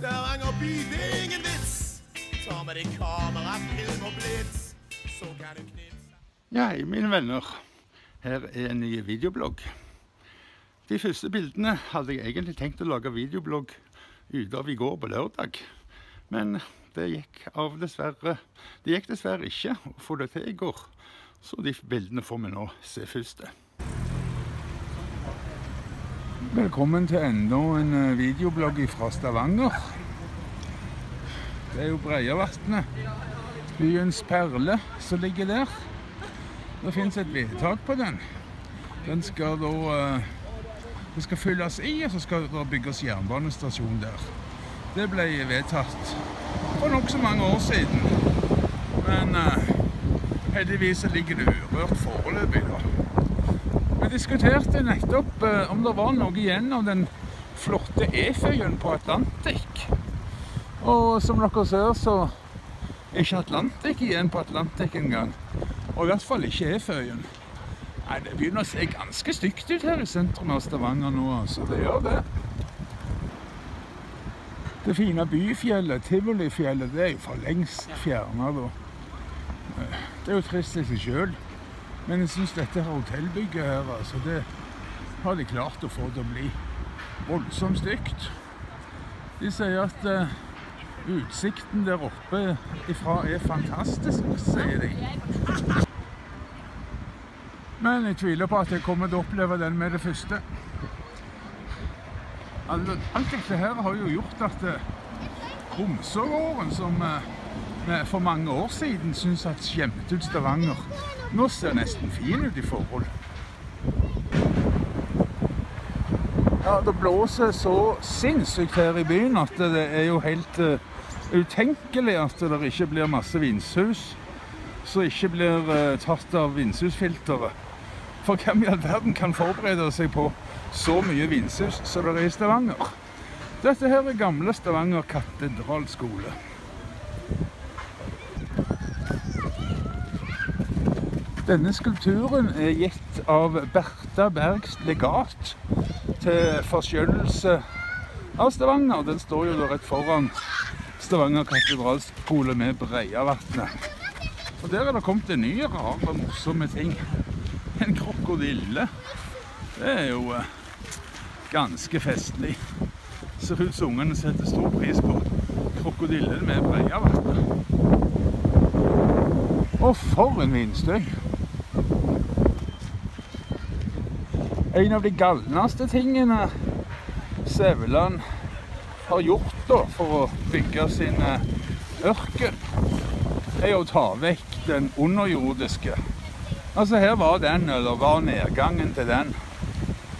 Stavanger by, det er ingen vits. Ta med deg kamera, film og blitz, så kan du knipse. Ja, mine venner. Her er en ny videoblogg. De første bildene hadde jeg egentlig tenkt å lage videoblogg ut av i går på lørdag. Men det gikk av dessverre Det gikk dessverre ikke å få det til i går. Så de bildene får vi nå se først. Velkommen til enda en eh, videoblogg fra Stavanger. Det er jo Breiavatnet, byens perle, som ligger der. Det finnes et vedtak på den. Den skal da eh, Det skal fylles i, og så skal det bygges jernbanestasjon der. Det ble vedtatt for nokså mange år siden. Men uh, heldigvis ligger det urørt foreløpig, da. Diskuterte nettopp uh, om det var noe igjen av den flotte E-føyen på Atlantic. Og som dere ser, så er ikke Atlantic igjen på Atlantic engang. Og i hvert fall ikke E-føyen. Nei, Det begynner å se ganske stygt ut her i sentrum av Stavanger nå, altså. Det gjør det. Det fine byfjellet, Tivolifjellet, det er jo for lengst fjerna, da. Det er jo trist i seg sjøl. Men jeg syns dette hotellbygget her, altså, det har de klart å få til å bli voldsomt stygt. De sier at uh, utsikten der oppe ifra er fantastisk, sier de. Men jeg tviler på at jeg kommer til å oppleve den med det første. Alt dette her har jo gjort at eh, som vi eh, for mange år siden syntes at skjemte ut Stavanger, nå ser nesten fin ut i forhold. Ja, Det blåser så sinnssykt her i byen at det er jo helt uh, utenkelig at det ikke blir masse vindshus som ikke blir uh, tatt av vindsusfilteret. For hvem i all verden kan forberede seg på så mye vindsus som det er i Stavanger? Dette her er gamle Stavanger katedralskole. Denne skulpturen er gitt av Bertha Bergs legat til forskjønnelse av Stavanger. Den står jo rett foran Stavanger katedralskole med Breiavatnet. Og der er det kommet en ny rar og morsomme ting en krokodille. Det er jo eh, ganske festlig. Ser ut som ungene setter stor pris på krokodillen med Breiavatnet. Og for en vindstøy! En av de galneste tingene Sævland har gjort da, for å bygge sin eh, ørken, er å ta vekk den underjordiske Altså her var den, eller var nedgangen til den.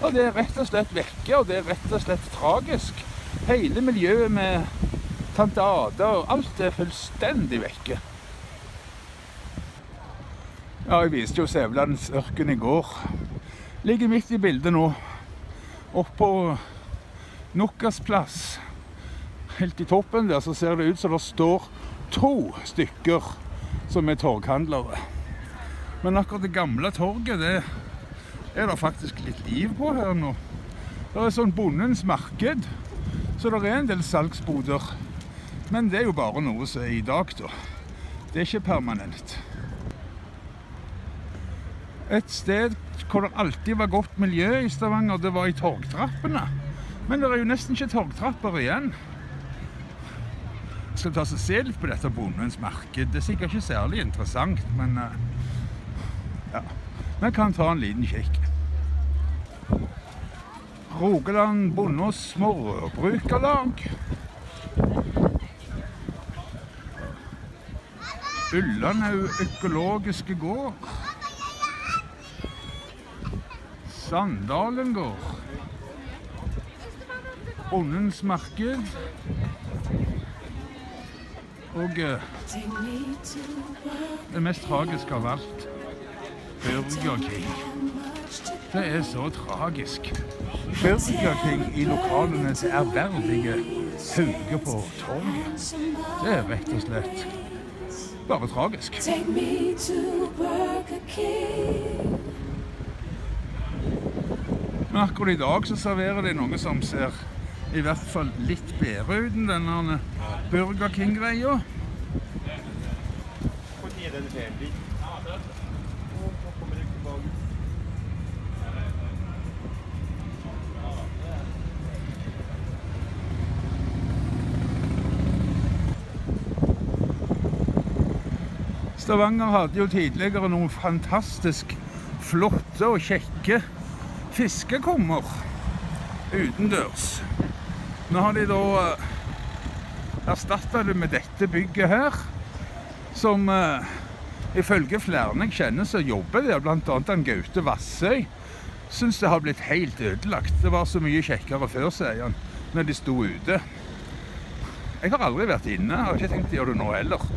Og det er rett og slett vekke, og det er rett og slett tragisk. Hele miljøet med tante Ada og alt er fullstendig vekke. Ja, jeg viste jo Sævlandens ørken i går. Ligger midt i bildet nå. Oppå Nokkas plass. Helt i toppen der så ser det ut som det står to stykker som er torghandlere. Men akkurat det gamle torget, det er det faktisk litt liv på her nå. Det er sånn bondens marked, så det er en del salgsboder. Men det er jo bare noe som er i dag, da. Det er ikke permanent. Et sted hvor det alltid var godt miljø i Stavanger, det var i torgtrappene. Men det er jo nesten ikke torgtrapper igjen. Jeg skal ta og se litt på dette bondens marked. Det er sikkert ikke særlig interessant, men uh, ja. Vi kan ta en liten kikk. Rogaland Bonde- og Småbrukerlag. Ullandhaug økologiske gård. Sandalen gård. Bondens marked. Og eh, det mest tragiske av alt Burger King. Det er så tragisk. Burger King i lokalenes ærverdige hauge på torget. Det er rett og slett bare tragisk. Men akkurat i dag så serverer de noe som ser i hvert fall litt bedre ut enn denne Burger King-greia. Er. Stavanger hadde jo tidligere noen fantastisk flotte og kjekke fiskekummer utendørs. Nå har de da eh, erstatta det med dette bygget her, som uh, ifølge flere jeg kjenner som jobber der, bl.a. Gaute Vassøy, syns det har blitt helt ødelagt. Det var så mye kjekkere før, sier han, når de sto ute. Jeg har aldri vært inne, har ikke tenkt å gjøre det nå heller.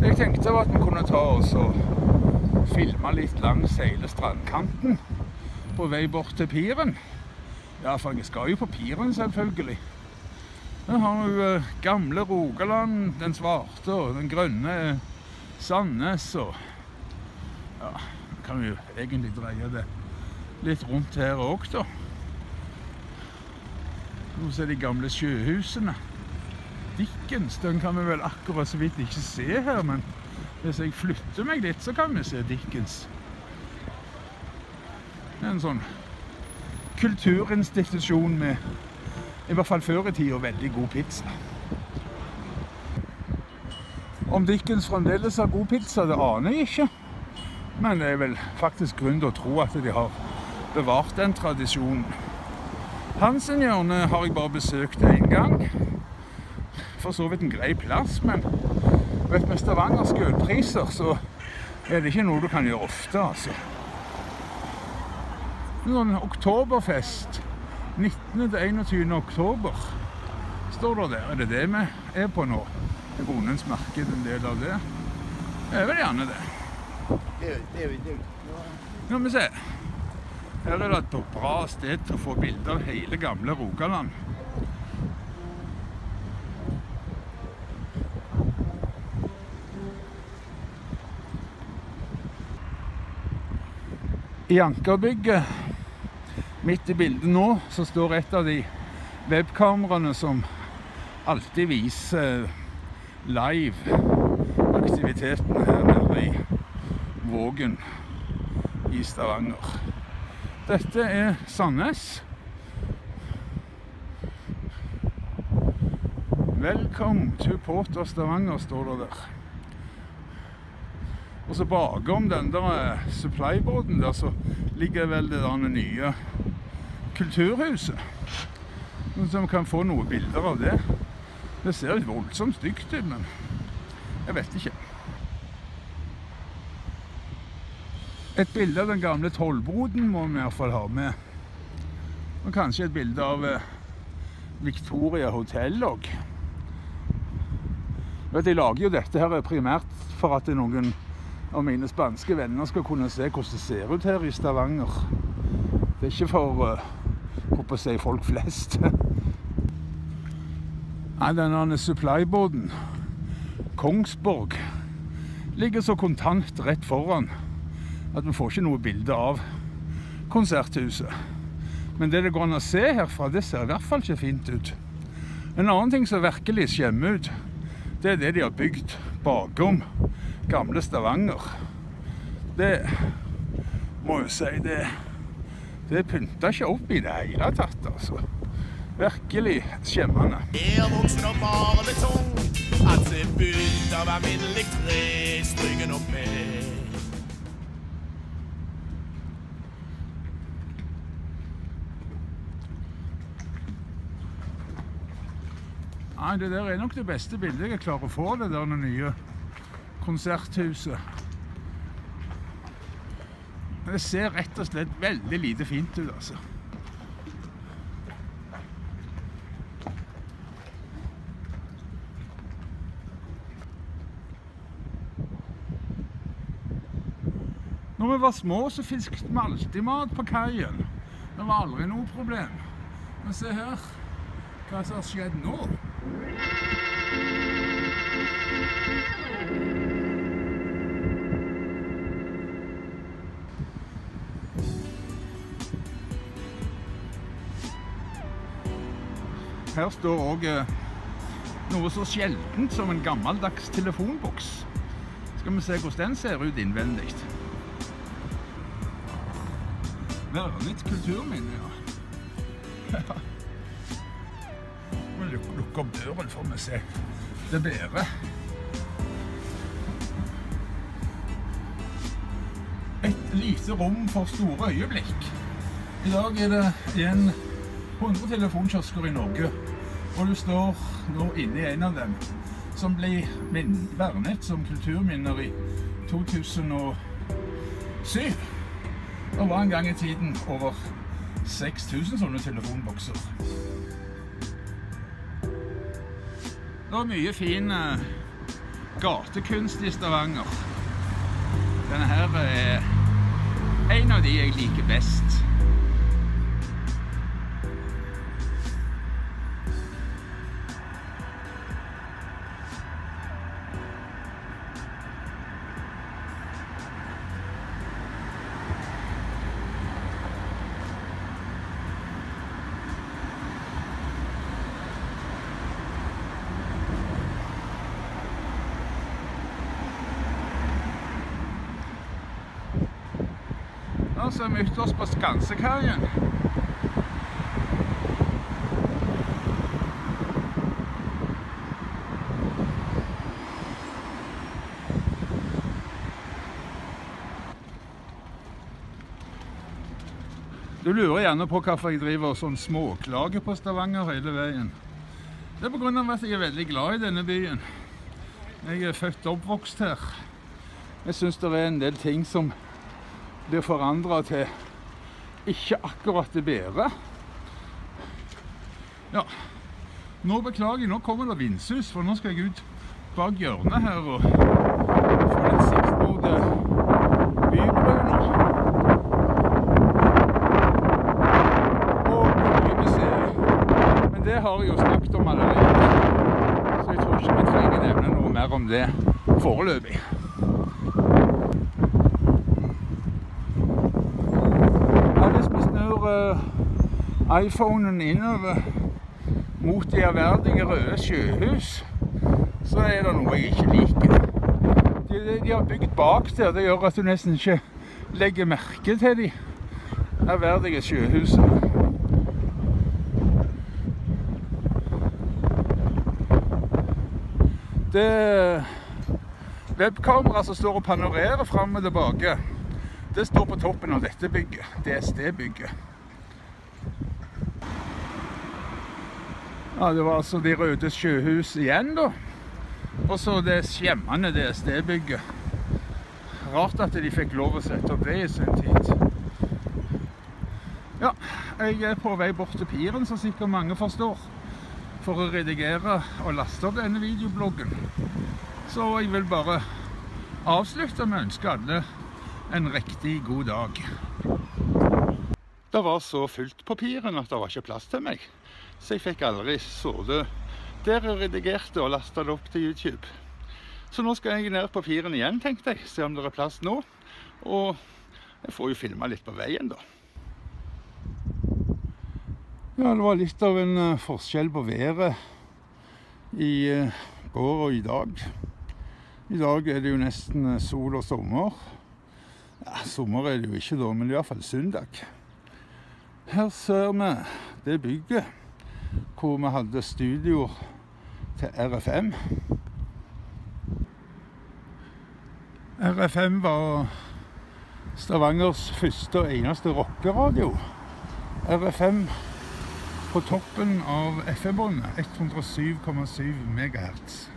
Det jeg tenkte var at vi kunne ta oss og filme litt langs hele strandkanten på vei bort til piren. Ja, for jeg skal jo på piren, selvfølgelig. Der har du eh, gamle Rogaland, den svarte og den grønne Sandnes og Ja, kan vi jo egentlig dreie det litt rundt her òg, da. Nå ser de gamle sjøhusene. Dickens, den kan vi vel akkurat så vidt ikke se her, men hvis jeg flytter meg litt, så kan vi se Dickens. Det er en sånn kulturinstitusjon med, i hvert fall før i tida, veldig god pizza. Om Dickens fremdeles har god pizza, det aner jeg ikke. Men det er vel faktisk grunn til å tro at de har bevart den tradisjonen. Hansenhjørnet har jeg bare besøkt én gang for så vidt en grei plass, men vet, med Stavangers gullpriser så er det ikke noe du kan gjøre ofte, altså. Sånn oktoberfest 19. til 21. oktober står det der. Er det det vi er på nå? Er Bondens marked en del av det? Det er vel gjerne det. Er jo vi se. Her er det et bra sted til å få bilder av hele gamle Rogaland. I Ankerbygget, midt i bildet nå, så står et av de webkameraene som alltid viser live aktiviteten her nede i Vågen i Stavanger. Dette er Sandnes. Welcome to Porter Stavanger, står det der. Og så bakom den der eh, supply-båten der, så ligger vel det der nye kulturhuset. Så vi kan få noen bilder av det. Det ser litt voldsomt stygt ut, men jeg vet ikke. Et bilde av den gamle tollboden må vi i hvert fall ha med. Og kanskje et bilde av eh, Victoria hotell òg. Jeg lager jo dette her primært for at det er noen av mine spanske venner skal kunne se hvordan det ser ut her i Stavanger. Det er ikke for håper å si folk flest. Nei, denne supply-båten, Kongsborg, ligger så kontant rett foran at vi får ikke noe bilde av konserthuset. Men det det går an å se herfra, det ser i hvert fall ikke fint ut. En annen ting som virkelig skjemmer ut, det er det de har bygd bakom gamle Stavanger. Det må jo si det Det pynta ikke opp i det hele tatt, altså. Virkelig skjemmende. At se bygd av alminnelig tre, stryken opp med. Nei, det der er nok det beste bildet jeg klarer å få, det der nye konserthuset. Men det ser rett og slett veldig lite fint ut, altså. Når vi var små, så fisket vi alltid mat på kaien. Det var aldri noe problem. Men se her hva som har skjedd nå. Her står òg noe så sjeldent som en gammeldags telefonboks. Skal vi se hvordan den ser ut innvendig. Vernet kulturminne, ja. Vi lukker lukke opp døren, får vi se det bedre. Et lite rom for store øyeblikk. I dag er det igjen 100 telefonkiosker i Norge, og du står nå inne i en av dem, som ble vernet som kulturminner i 2007. Det var en gang i tiden over 6000 sånne telefonbokser. Det er mye fin eh, gatekunst i Stavanger. Denne her er en av de jeg liker best. Så møtte oss på Skansekaien. Du lurer gjerne på hvorfor jeg driver sånn småklager på Stavanger hele veien. Det er på grunn av at jeg er veldig glad i denne byen. Jeg er født og oppvokst her. Jeg syns det er en del ting som blir forandra til ikke akkurat det bedre. Ja. Nå beklager jeg, nå kommer det vindsus, for nå skal jeg ut bak hjørnet her og få litt sikt mot Bybrua. Og Bymuseet. Men det har jeg jo snakket om allerede, så jeg tror ikke vi trenger nevne noe mer om det foreløpig. Ja, hvis vi snur eh, iPhonen innover mot de ærverdige røde sjøhus, så er det noe jeg ikke liker. Det de, de har bygd bak der, det gjør at du nesten ikke legger merke til de ærverdige sjøhusene. Det webkamera som står og panorerer fram og tilbake, det står på toppen av dette bygget. DSD-bygget. Ja, det var altså De røde sjøhus igjen, da. Og så det skjemmende DSD-bygget. Rart at de fikk lov å sette opp det i sin tid. Ja, jeg er på vei bort til piren, som sikkert mange forstår, for å redigere og laste opp denne videobloggen. Så jeg vil bare avslutte med å ønske alle en riktig god dag. Det var så fullt på piren at det var ikke plass til meg. Så jeg fikk aldri sittet der og redigerte og lasta det opp til YouTube. Så nå skal jeg ned på firen igjen, tenkte jeg. Se om det er plass nå. Og jeg får jo filma litt på veien, da. Ja, det var litt av en eh, forskjell på været i eh, går og i dag. I dag er det jo nesten eh, sol og sommer. Ja, sommer er det jo ikke da, men det er iallfall søndag. Her ser vi det bygget hvor vi hadde studio til RFM. RFM var Stavangers første og eneste rockeradio. RFM på toppen av FM-båndet 107,7 MHz.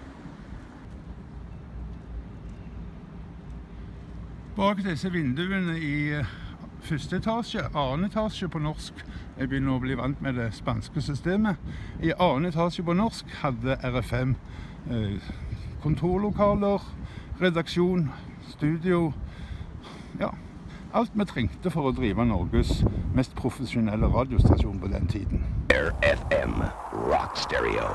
Bak disse vinduene i første etasje, annen etasje på norsk Jeg begynner å bli vant med det spanske systemet. I annen etasje på norsk hadde RFM eh, kontorlokaler, redaksjon, studio Ja, alt vi trengte for å drive Norges mest profesjonelle radiostasjon på den tiden. RFM, Rock Stereo.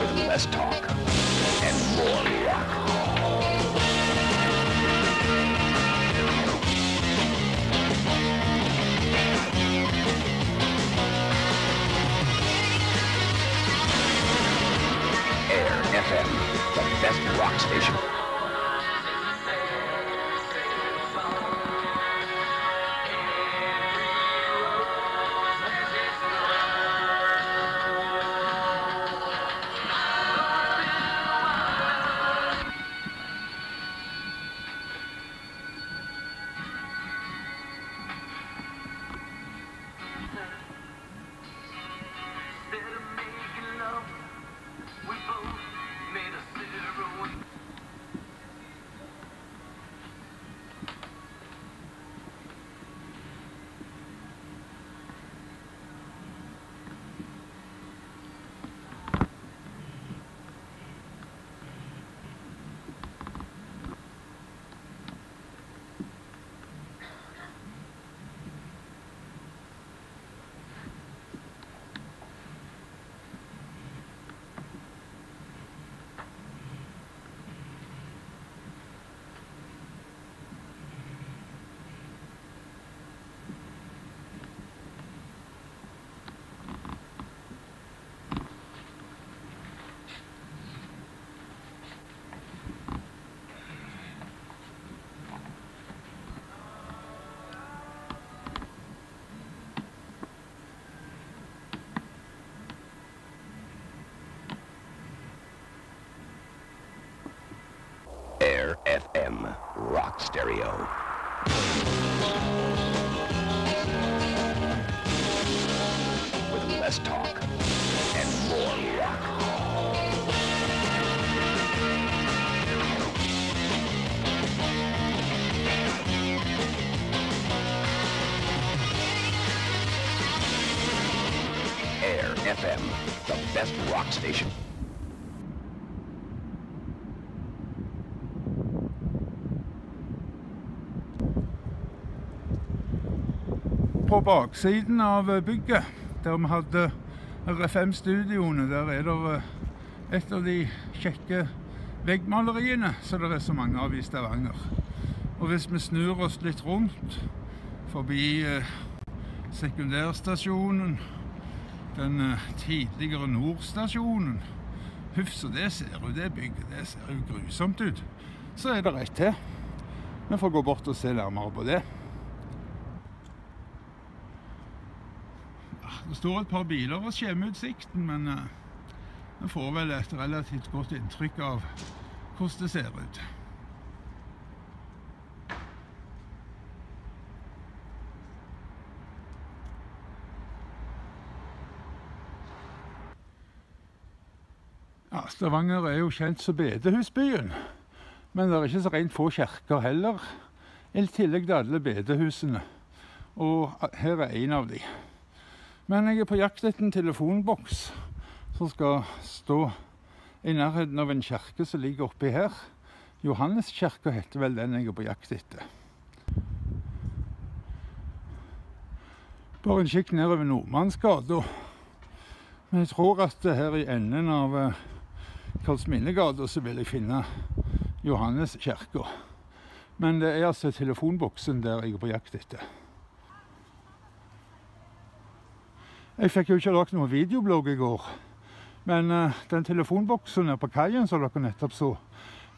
With less talk best rock station. Rock Stereo. With less talk and more rock. Air FM, the best rock station. På baksiden av bygget, der vi hadde RFM-studioene, der er det eh, et av de kjekke veggmaleriene som det er så mange av i Stavanger. Og hvis vi snur oss litt rundt, forbi eh, sekundærstasjonen, den eh, tidligere Nordstasjonen Huff, så det ser jo det bygget. Det ser jo grusomt ut. Så er det rett til. Vi får gå bort og se nærmere på det. Det står et par biler og skjemmer men eh, vi får vel et relativt godt inntrykk av hvordan det ser ut. Ja, Stavanger er jo kjent som bedehusbyen, men det er ikke så rent få kirker heller, i tillegg til alle bedehusene. Og her er en av de. Men jeg er på jakt etter en telefonboks som skal stå i nærheten av en kirke som ligger oppi her. Johanneskirka heter vel den jeg er på jakt etter. Bare en kikk nedover Nordmannsgata. Men jeg tror at her i enden av eh, Karlsminnegata så vil jeg finne Johanneskirka. Men det er altså telefonboksen der jeg er på jakt etter. Jeg fikk jo ikke lagt noen videoblogg i går. Men eh, den telefonboksen nede på kaien som dere nettopp så.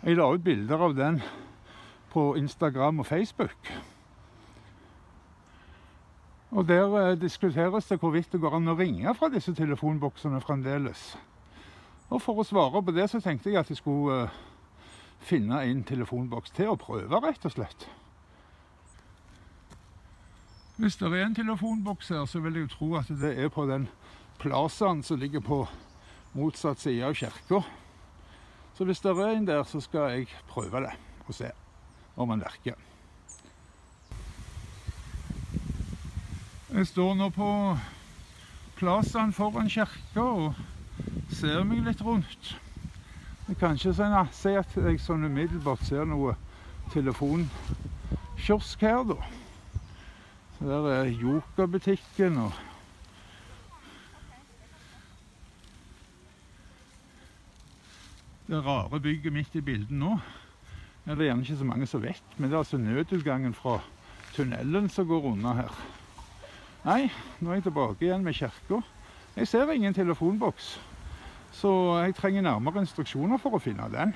Jeg la ut bilder av den på Instagram og Facebook. Og der eh, diskuteres det hvorvidt det går an å ringe fra disse telefonboksene fremdeles. Og for å svare på det så tenkte jeg at jeg skulle eh, finne en telefonboks til å prøve, rett og slett. Hvis det er en telefonboks her, så vil jeg tro at det er på den plazaen som ligger på motsatt side av kirka. Så hvis det er en der, så skal jeg prøve det og se om den virker. Jeg står nå på plazaen foran kirka og ser meg litt rundt. Jeg kan ikke si at jeg sånn umiddelbart ser noe telefonkiosk her, da. Der er Joker-butikken og Det rare bygget midt i bildet nå er det gjerne ikke så mange som vet, men det er altså nødutgangen fra tunnelen som går unna her. Nei, nå er jeg tilbake igjen med kirka. Jeg ser ingen telefonboks, så jeg trenger nærmere instruksjoner for å finne den.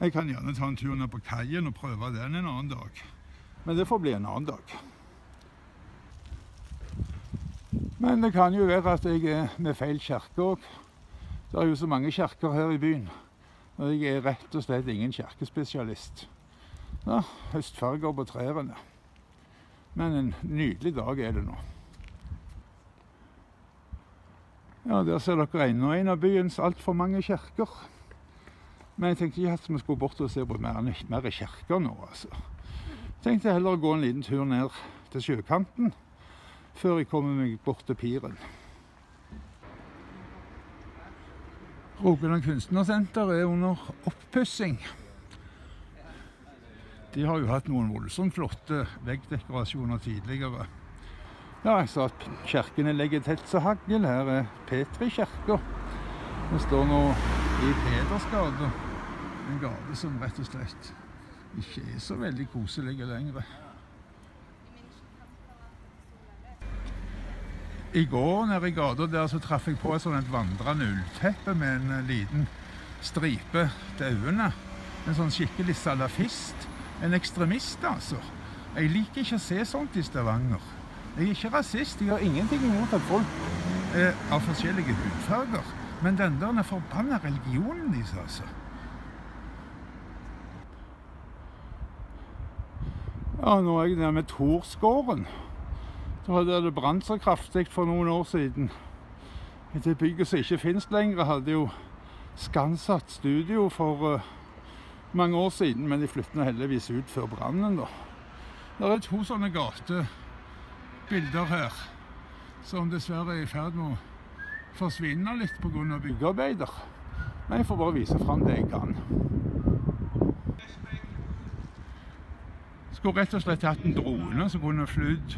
Jeg kan gjerne ta en tur ned på kaien og prøve den en annen dag. Men det får bli en annen dag. Men det kan jo være at jeg er med feil kirke òg. Det er jo så mange kirker her i byen. Og jeg er rett og slett ingen kirkespesialist. Ja, høstfarger på trærne. Men en nydelig dag er det nå. Ja, Der ser dere enda en av byens altfor mange kirker. Men jeg tenkte ikke at vi skulle bort og se på mer, mer kirker nå, altså. Jeg tenkte heller å gå en liten tur ned til sjøkanten før jeg kommer meg bort til piren. Rogaland Kunstnersenter er under oppussing. De har jo hatt noen voldsomt flotte veggdekorasjoner tidligere. Ja, jeg sa at kirkene legger tett som hagl. Her er Petri kjerker. Vi står nå i Pedersgata. En gate som rett og slett ikke er så veldig koselige lenger. I går nede i gata der så traff jeg på et sånt vandrende ullteppe med en eh, liten stripe til øynene. En sånn skikkelig salafist. En ekstremist, altså. Jeg liker ikke å se sånt i Stavanger. Jeg er ikke rasist. Jeg har ingenting imot at folk er av forskjellige hudfarger. Men den der forbanna religionen deres, altså. Ja, nå er jeg nede med Torsgården. Hadde det brant så kraftig for noen år siden. Et bygget som ikke finnes lenger, hadde jo Skansatt studio for uh, mange år siden, men de flyttet nå heldigvis ut før brannen, da. Det er to sånne gatebilder her, som dessverre er i ferd med å forsvinne litt pga. byggearbeider. Men jeg får bare vise fram det jeg kan. Skulle rett og slett hatt en drone som kunne flydd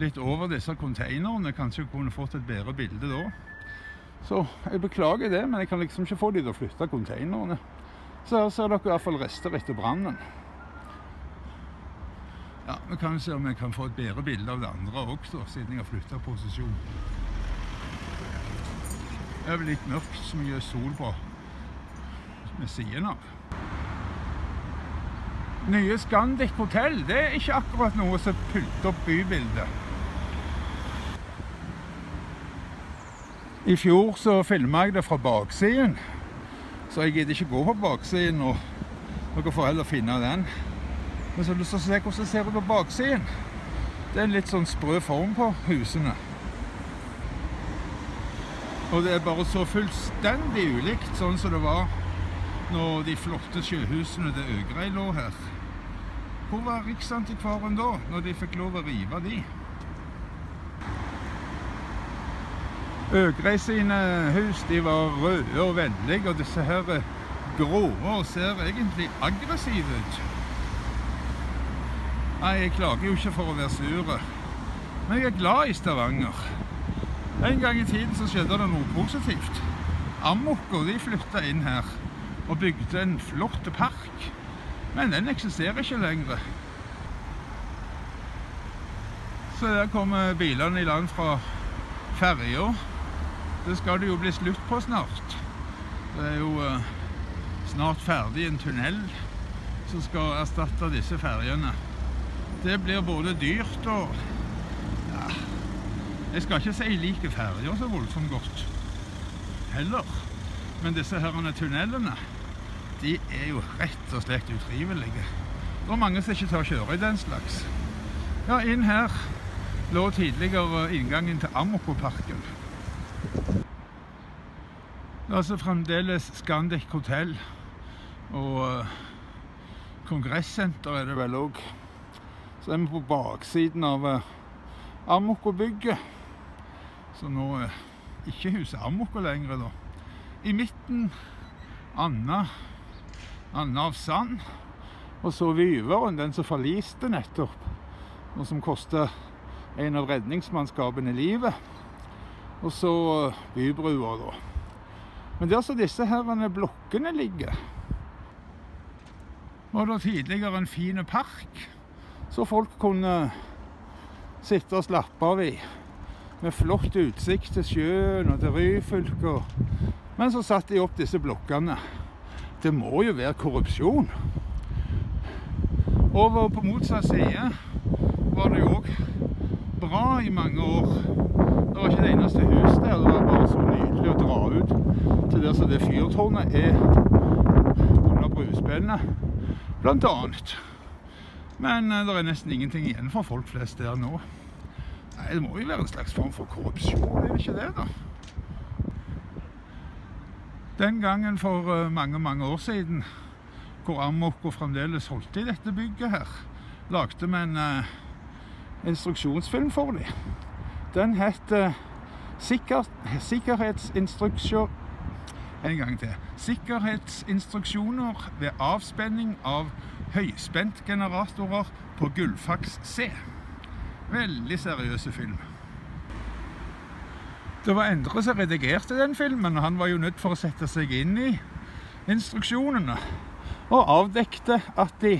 litt over disse konteinerne. Kanskje kunne fått et bedre bilde da. Så jeg beklager det, men jeg kan liksom ikke få de til å flytte konteinerne. Så her ser dere i hvert fall rester etter brannen. Ja, Vi kan jo se om jeg kan få et bedre bilde av det andre også, siden jeg har flytta posisjon. Det er vel litt mørkt, så mye sol på med siden av. Nye Scandic hotell det er ikke akkurat noe som pulter opp bybildet. I fjor så filma jeg det fra baksiden, så jeg gidder ikke gå på baksiden. og Dere får heller finne den. Men så har jeg lyst til å se hvordan det ser ut på baksiden. Det er en litt sånn sprø form på husene. Og det er bare så fullstendig ulikt sånn som det var når de flotte sjøhusene til Øgrei lå her. Hvor var Riksantikvaren da, når de fikk lov å rive de? Øgrei sine hus de var røde og vennlige, og disse her grå og ser egentlig aggressive ut. Nei, jeg klager jo ikke for å være sur, men jeg er glad i Stavanger. En gang i tiden så skjedde det noe positivt. Amokko de flytta inn her og bygde en flott park, men den eksisterer ikke lenger. Så der kommer bilene i land fra ferja. Det skal det jo bli slutt på snart. Det er jo uh, snart ferdig en tunnel som skal erstatte disse ferjene. Det blir både dyrt og Jeg skal ikke si like ferjer så voldsomt godt heller. Men disse herrene tunnelene, de er jo rett og slett utrivelige. Det er mange som ikke tør kjøre i den slags. Ja, inn her lå tidligere inngangen til Ammerkoparken. Det er altså fremdeles Scandic hotell og uh, kongressenter er det vel òg. Så er vi på baksiden av uh, Ammoko-bygget. Så nå er uh, ikke huset Amoko lenger, da. I midten Anna. Anna av Sand. Og så Vyveren, den som forliste nettopp. Og som koster en av redningsmannskapene livet. Og så uh, Bybrua, da. Men der som disse herrene blokkene ligger, var det tidligere en fin park så folk kunne sitte og slappe av i. Med flott utsikt til sjøen og til Ryfylke. Men så satte de opp disse blokkene. Det må jo være korrupsjon. Over på motsatt side var det jo òg bra i mange år. Det var ikke det eneste hus der. Det var bare så nydelig å dra ut til der som det fyrtårnet er under bruspennene, blant annet. Men eh, det er nesten ingenting igjen for folk flest der nå. Nei, det må jo være en slags form for korrupsjon, er det ikke det, da? Den gangen for eh, mange, mange år siden, hvor Amok fremdeles holdt i dette bygget her, lagde vi en uh, instruksjonsfilm for dem. Den het uh, Sikker, Sikkerhetsinstruksjon En gang til. Sikkerhetsinstruksjoner ved avspenning av høyspentgeneratorer på Gullfaks C. Veldig seriøse film. Det var Endre som redigerte den filmen, og han var jo nødt for å sette seg inn i instruksjonene. Og avdekte at de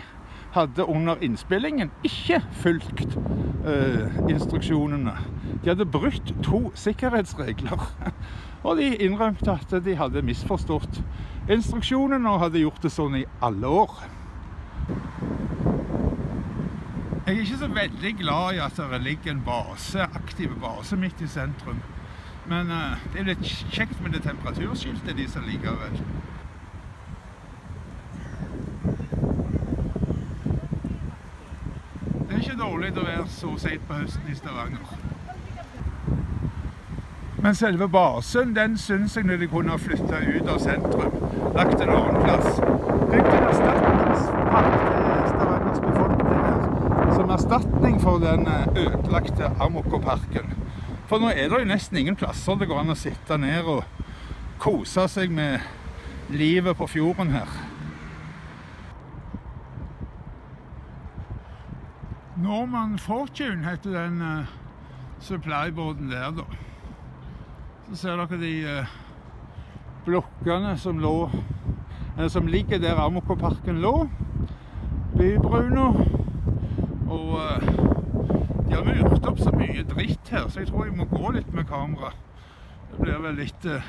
hadde under innspillingen ikke fulgt eh, instruksjonene. De hadde brutt to sikkerhetsregler. Og de innrømte at de hadde misforstått instruksjonene og hadde gjort det sånn i alle år. Jeg er ikke så veldig glad i at det ligger en base, aktiv base midt i sentrum. Men uh, det er litt kjekt med det temperaturskiltet de som likevel. Det er ikke dårlig å være så sent på høsten i Stavanger. Men selve basen, den syns jeg når de kunne flytte ut av sentrum. Lagt en annen plass. Bygd en erstatningspark til Stavangers befolkning. Som erstatning for den eh, ødelagte Amokoparken. For nå er det jo nesten ingen plasser det går an å sitte ned og kose seg med livet på fjorden her. Norman Fortune heter den uh, supply-båten der, da. Så ser dere de uh, blokkene eller som ligger der Amokoparken lå. Bybruna. Og de har murt opp så mye dritt her, så jeg tror jeg må gå litt med kamera. Det blir vel litt uh,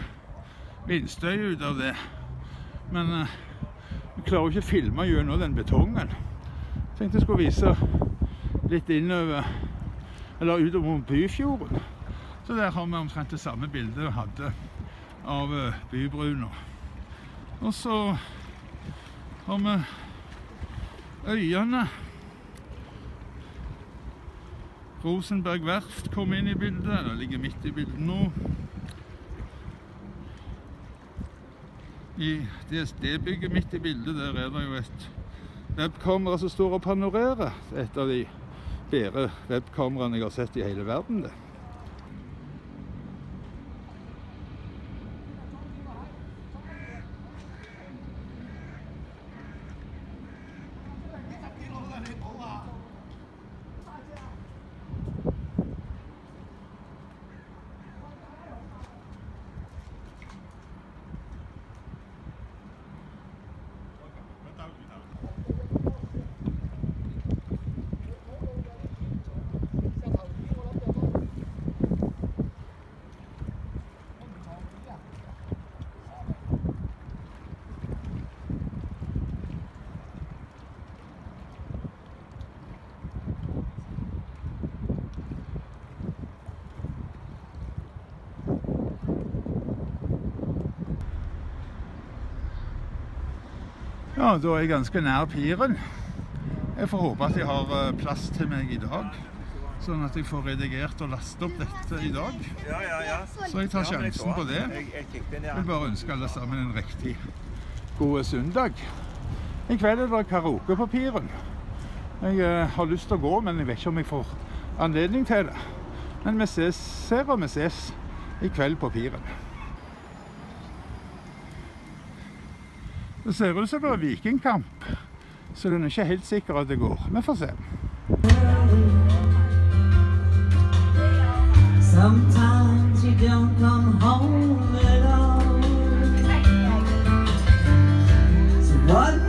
vindstøy ut av det. Men uh, jeg klarer ikke å filme gjennom den betongen. Jeg tenkte jeg skulle vise litt innover, eller utover Byfjorden. Så der har vi omtrent det samme bildet vi hadde av uh, bybruna. Og så har vi øyene. Rosenberg verft kom inn i bildet. Det ligger midt i bildet nå. I DSD-bygget midt i bildet der er det jo et webkamera som står og panorerer. Et av de bedre webkameraene jeg har sett i hele verden. det. Ja, da er jeg ganske nær piren. Jeg får håpe at de har eh, plass til meg i dag. Sånn at jeg får redigert og lastet opp dette i dag. Ja, ja, ja. Så jeg tar sjansen på det. Jeg, jeg. Jeg vil bare ønske alle sammen en riktig god søndag. I kveld er det karaoke på piren. Jeg eh, har lyst til å gå, men jeg vet ikke om jeg får anledning til det. Men vi ses, ser og vi ses i kveld på piren. Det ser ut som det er vikingkamp, så den er ikke helt sikker at det går. Vi får se. Sometimes you don't come home at all. So what